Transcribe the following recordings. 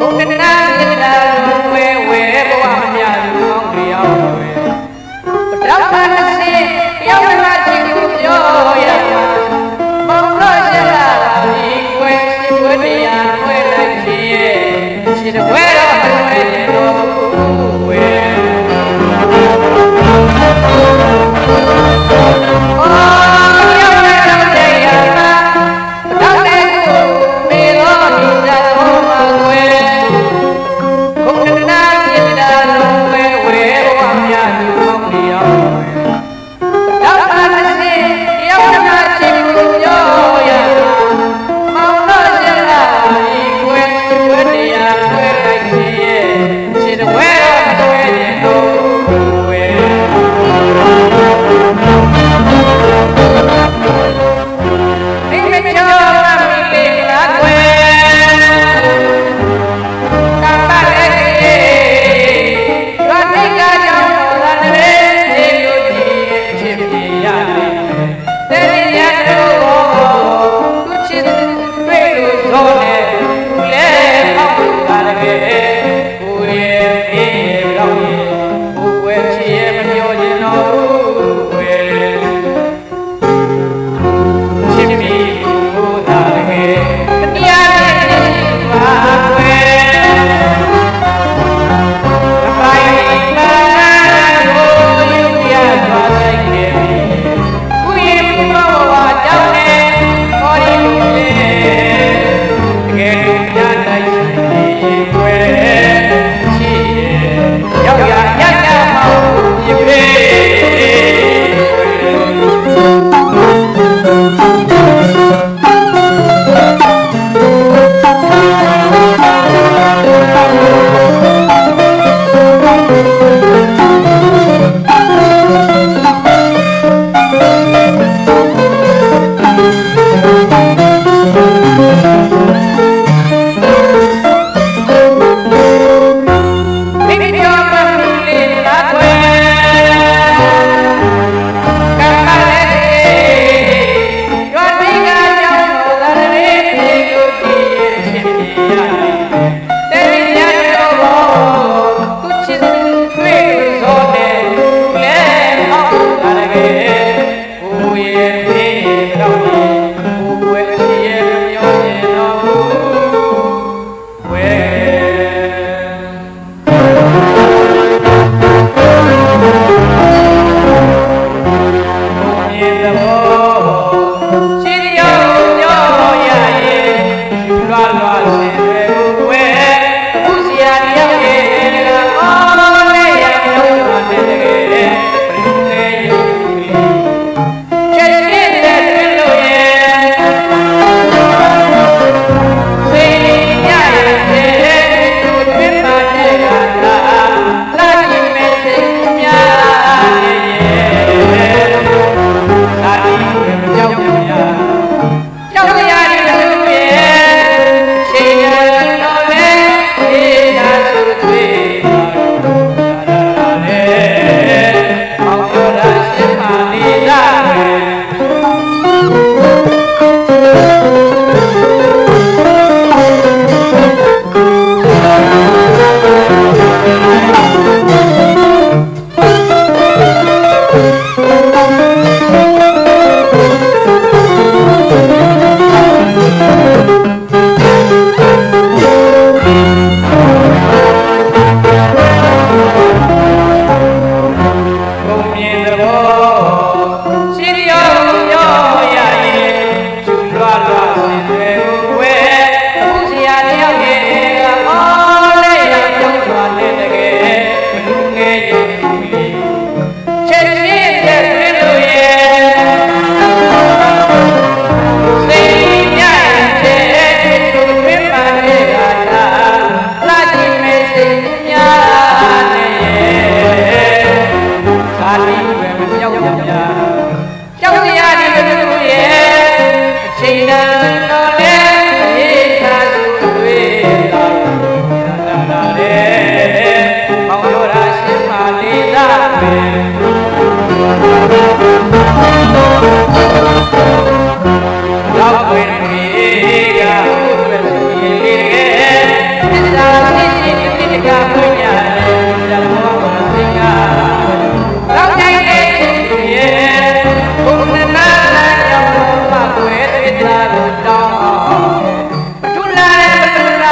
Oh,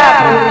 Yeah.